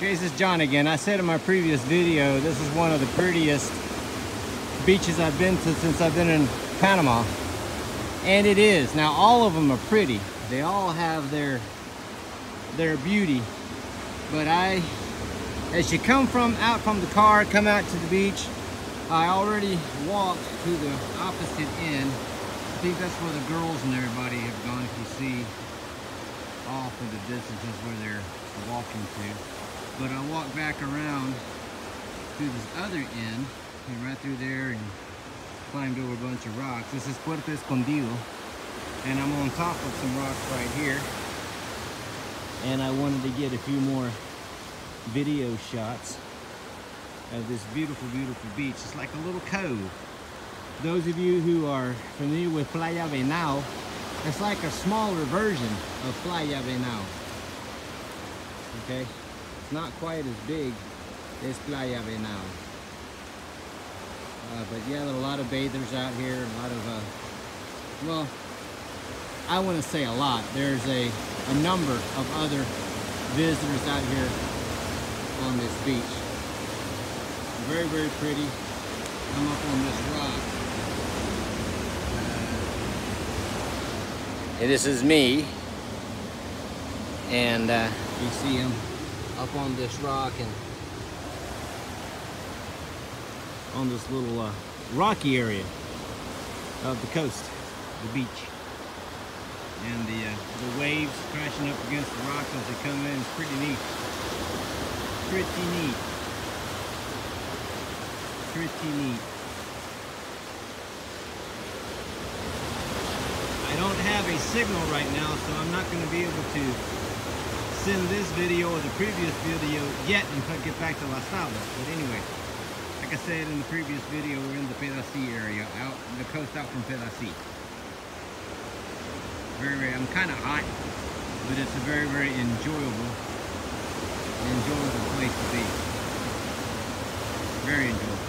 Okay, this is John again. I said in my previous video, this is one of the prettiest beaches I've been to since I've been in Panama. And it is. Now, all of them are pretty. They all have their, their beauty. But I, as you come from out from the car, come out to the beach, I already walked to the opposite end. I think that's where the girls and everybody have gone, if you see off in the distance is where they're walking to. But I walked back around to this other end, and right through there and climbed over a bunch of rocks. This is Puerto Escondido, and I'm on top of some rocks right here. And I wanted to get a few more video shots of this beautiful, beautiful beach. It's like a little cove. Those of you who are familiar with Playa Venao, it's like a smaller version of Playa Venao. Okay? It's not quite as big as Playa Venao. Uh, but yeah, there are a lot of bathers out here, a lot of, uh, well, I want to say a lot. There's a, a number of other visitors out here on this beach. Very, very pretty. Come up on this rock. And this is me. And uh, you see him up on this rock and on this little uh, rocky area of the coast, the beach. And the, uh, the waves crashing up against the rocks as they come in is pretty neat. Pretty neat. Pretty neat. I don't have a signal right now, so I'm not going to be able to send this video or the previous video yet until I get back to Las Tablas. But anyway, like I said in the previous video, we're in the Pedasi area, out the coast out from Pedasi. Very, very, I'm kind of hot, but it's a very, very enjoyable, enjoyable place to be. Very enjoyable.